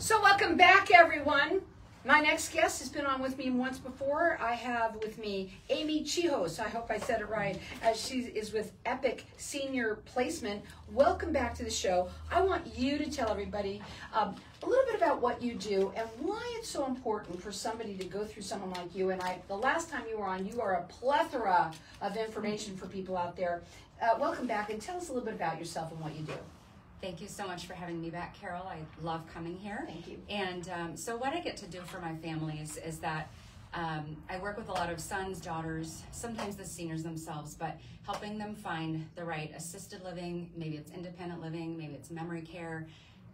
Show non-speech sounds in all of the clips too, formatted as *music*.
So welcome back, everyone. My next guest has been on with me once before. I have with me Amy Chichosz. I hope I said it right. As she is with Epic Senior Placement. Welcome back to the show. I want you to tell everybody um, a little bit about what you do and why it's so important for somebody to go through someone like you. And I, the last time you were on, you are a plethora of information for people out there. Uh, welcome back, and tell us a little bit about yourself and what you do. Thank you so much for having me back, Carol. I love coming here. Thank you. And um, so, what I get to do for my families is that um, I work with a lot of sons, daughters, sometimes the seniors themselves, but helping them find the right assisted living. Maybe it's independent living, maybe it's memory care.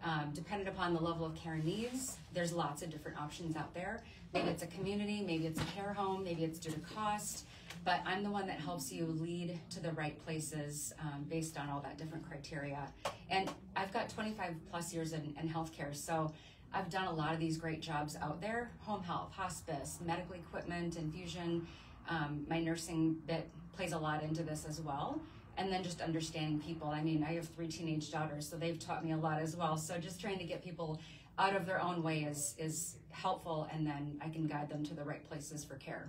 Um, dependent upon the level of care needs, there's lots of different options out there. Maybe it's a community, maybe it's a care home, maybe it's due to cost but I'm the one that helps you lead to the right places um, based on all that different criteria. And I've got 25 plus years in, in healthcare, so I've done a lot of these great jobs out there home health, hospice, medical equipment, infusion. Um, my nursing bit plays a lot into this as well. And then just understanding people. I mean, I have three teenage daughters, so they've taught me a lot as well. So just trying to get people out of their own way is, is helpful, and then I can guide them to the right places for care.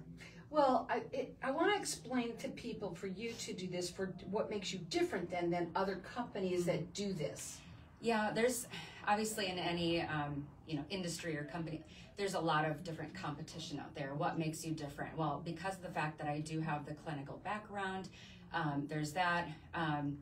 Well, I, it, I want to explain to people for you to do this for what makes you different than than other companies that do this. Yeah, there's obviously in any um, you know industry or company, there's a lot of different competition out there. What makes you different? Well, because of the fact that I do have the clinical background, um, there's that. Um,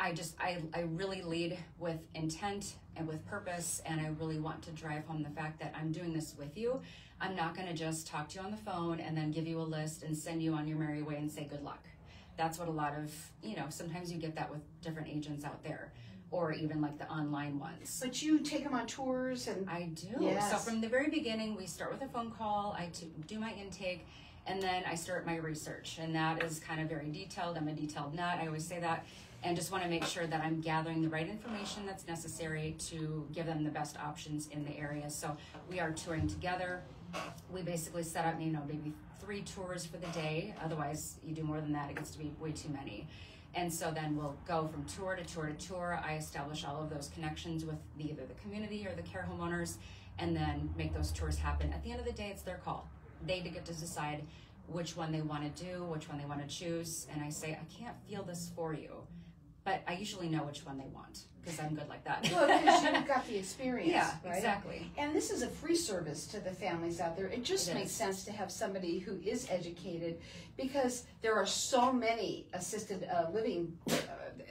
I just I, I really lead with intent and with purpose and I really want to drive home the fact that I'm doing this with you I'm not going to just talk to you on the phone and then give you a list and send you on your merry way and say good luck. That's what a lot of, you know, sometimes you get that with different agents out there or even like the online ones. But you take them on tours and I do. Yes. So from the very beginning, we start with a phone call. I do my intake and then I start my research and that is kind of very detailed. I'm a detailed nut. I always say that and just want to make sure that I'm gathering the right information that's necessary to give them the best options in the area. So we are touring together we basically set up, you know, maybe three tours for the day. Otherwise, you do more than that, it gets to be way too many. And so then we'll go from tour to tour to tour. I establish all of those connections with the, either the community or the care homeowners and then make those tours happen. At the end of the day, it's their call. They get to decide which one they want to do, which one they want to choose. And I say, I can't feel this for you, but I usually know which one they want because I'm good like that. well, because you've got the experience. *laughs* Yeah, right? exactly. And this is a free service to the families out there. It just It makes is. sense to have somebody who is educated because there are so many assisted uh, living uh,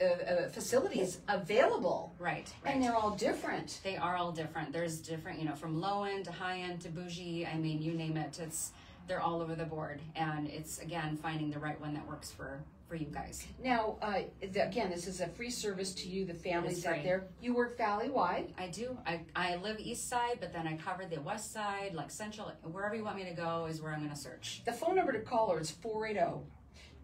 uh, uh, facilities available. Right, right. And they're all different. they are all different. There's different, you know, from low end to high end to bougie. I mean, you name it. It's they're all over the board, and it's again finding the right one that works for for you guys. Now, uh, th- again, this is a free service to you, the families out there. You work valley wide. I do. I I live east side, but then I cover the west side, like central. Wherever you want me to go is where I'm going to search. The phone number to call her is 480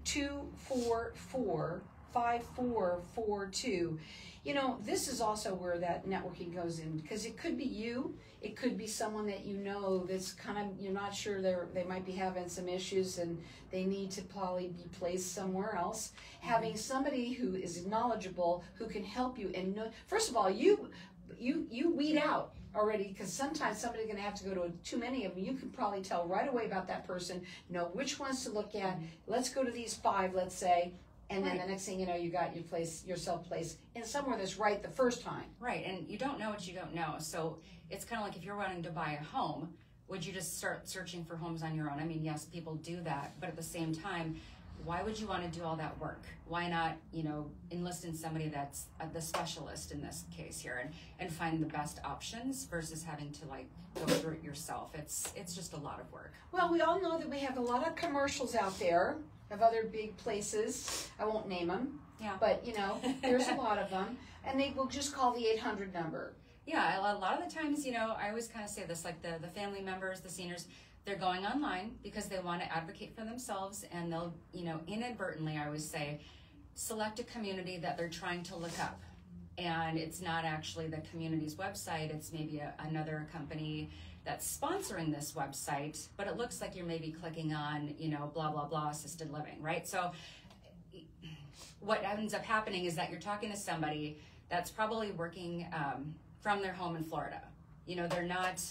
244 5442. You know, this is also where that networking goes in because it could be you, it could be someone that you know that's kind of you're not sure they're they might be having some issues and they need to probably be placed somewhere else. Having mm-hmm. somebody who is knowledgeable who can help you and know first of all, you you you weed out already because sometimes somebody's going to have to go to too many of them. You can probably tell right away about that person, know which ones to look at. Mm-hmm. Let's go to these five, let's say, and then Right. the next thing you know, you got your place yourself placed in somewhere that's right the first time. Right, and you don't know what you don't know. So it's kind of like if you're wanting to buy a home, would you just start searching for homes on your own? I mean, yes, people do that, but at the same time, why would you want to do all that work? Why not, you know, enlist in somebody that's uh, the specialist in this case here and, and find the best options versus having to like go through it yourself? It's it's just a lot of work. Well, we all know that we have a lot of commercials out there of other big places. I won't name them, Yeah. but you know, there's a lot of *laughs* them, and they will just call the 800 number. Yeah, a lot of the times, you know, I always kind of say this like the, the family members, the seniors, they're going online because they want to advocate for themselves and they'll, you know, inadvertently, I always say, select a community that they're trying to look up. And it's not actually the community's website, it's maybe a, another company that's sponsoring this website, but it looks like you're maybe clicking on, you know, blah, blah, blah, assisted living, right? So what ends up happening is that you're talking to somebody that's probably working um, from their home in Florida. You know, they're not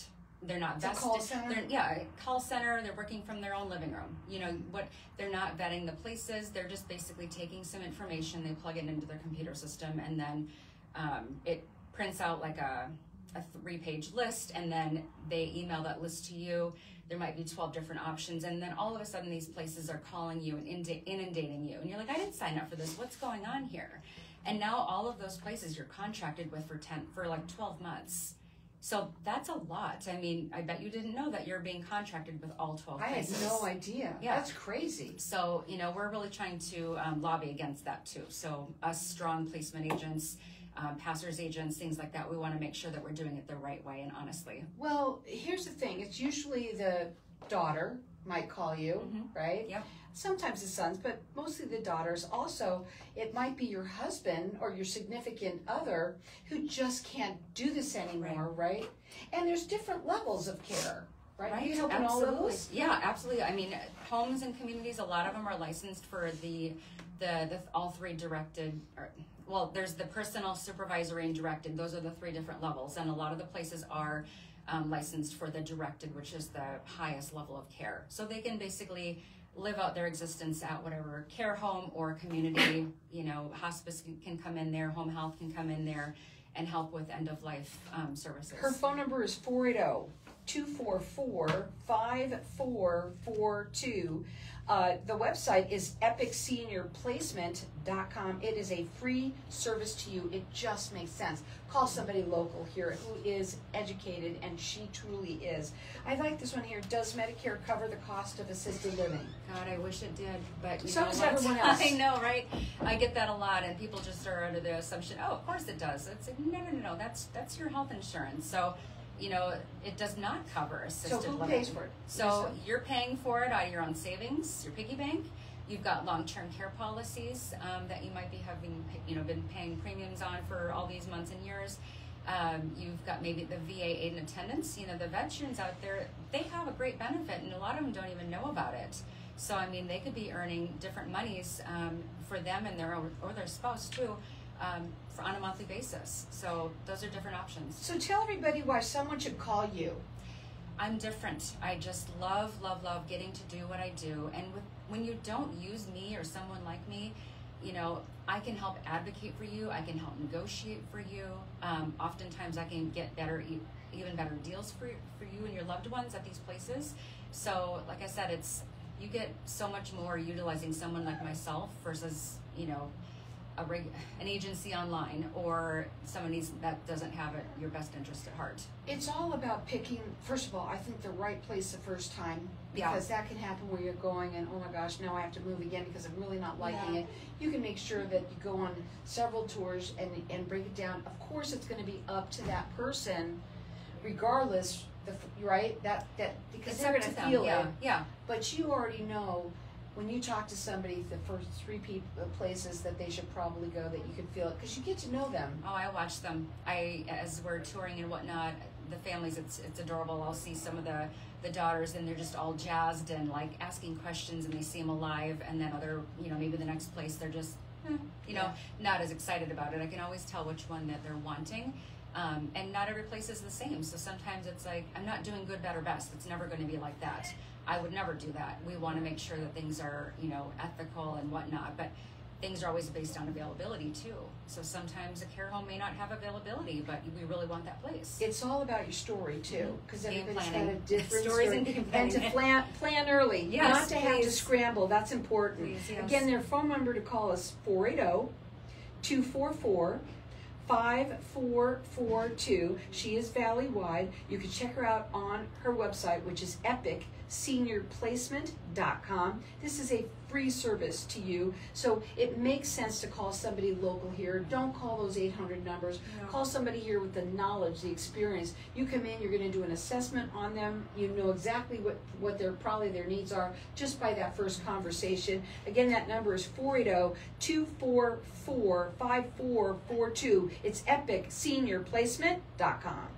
they're not vested. call center? They're, yeah, call center. They're working from their own living room. You know what? They're not vetting the places. They're just basically taking some information. They plug it into their computer system, and then um, it prints out like a a three page list, and then they email that list to you. There might be twelve different options, and then all of a sudden these places are calling you and inundating you, and you're like, I didn't sign up for this. What's going on here? And now all of those places you're contracted with for ten for like twelve months. So that's a lot. I mean, I bet you didn't know that you're being contracted with all 12 I had no idea. Yeah. That's crazy. So, you know, we're really trying to um, lobby against that too. So, us strong placement agents, um, passers agents, things like that, we want to make sure that we're doing it the right way and honestly. Well, here's the thing. It's usually the daughter might call you, Mhm. right? Yep. Sometimes the sons, but mostly the daughters. Also, it might be your husband or your significant other who just can't do this anymore, right? And there's different levels of care, right? You help in all of absolutely. those? Yeah, absolutely. I mean, homes and communities, a lot of them are licensed for the, the, the all three directed, or, well, there's the personal, supervisory, and directed. Those are the three different levels, and a lot of the places are um, licensed for the directed, which is the highest level of care. So they can basically live out their existence at whatever care home or community. *coughs* You know, hospice can, can come in there, home health can come in there, and help with end of life um, services. Her phone number is 480 244 5442. Uh, the website is epicseniorplacement.com. It is a free service to you. It just makes sense. Call somebody local here who is educated, and she truly is. I like this one here. Does Medicare cover the cost of assisted living? God, I wish it did, but you So know does everyone *laughs* else. I know, right? I get that a lot, and people just are under the assumption, oh, of course it does. It's like, no, no, no, no. That's that's your health insurance. So, you know, it does not cover assisted So who living. pays for it? So you're paying for it out of your own savings, your piggy bank. You've got long-term care policies um, that you might be having, you know, been paying premiums on for all these months and years. Um, you've got maybe the VA aid and attendance. You know, the veterans out there, they have a great benefit, and a lot of them don't even know about it. So, I mean, they could be earning different monies um, for them and their own or their spouse too, um, for on a monthly basis. So, those are different options. So tell everybody why someone should call you. I'm different. I just love, love, love getting to do what I do. And with, when you don't use me or someone like me, you know, I can help advocate for you. I can help negotiate for you. Um, oftentimes, I can get better, even better deals for for you and your loved ones at these places. So, like I said, it's you get so much more utilizing someone like myself versus you know a reg- an agency online or somebody that doesn't have it, your best interest at heart. It's all about picking, first of all, I think the right place the first time. Yeah. Because that can happen where you're going and, oh my gosh, now I have to move again because I'm really not liking Yeah. it. You can make sure that you go on several tours and, and break it down. Of course, it's going to be up to that person, regardless, the, right? That, that, because It's they're going to them. feel yeah, it. yeah. But you already know when you talk to somebody, the first three people, places that they should probably go, that you can feel it because you get to know them. Oh, I watch them. I as we're touring and whatnot, the families. It's it's adorable. I'll see some of the the daughters and they're just all jazzed and like asking questions and they seem alive. And then other, you know, maybe the next place they're just, eh, you know, not as excited about it. I can always tell which one that they're wanting. Um, and not every place is the same. So sometimes it's like I'm not doing good, better, best. It's never going to be like that. I would never do that. We want to make sure that things are, you know, ethical and whatnot. But things are always based on availability too. So sometimes a care home may not have availability, but we really want that place. It's all about your story too, because Game everybody's got a different *laughs* Stories story. and And to plan, plan early, *laughs* Yes, not to have to scramble. That's important. Please, yes. Again, their phone number to call is 480 244 5442. She is valley wide. You can check her out on her website, which is epicseniorplacement.com. This is a free service to you, so it makes sense to call somebody local here. Don't call those 800 numbers. No. Call somebody here with the knowledge, the experience. You come in, you're going to do an assessment on them. You know exactly what what their probably their needs are just by that first conversation. Again, that number is 480-244-5442. It's epicseniorplacement.com.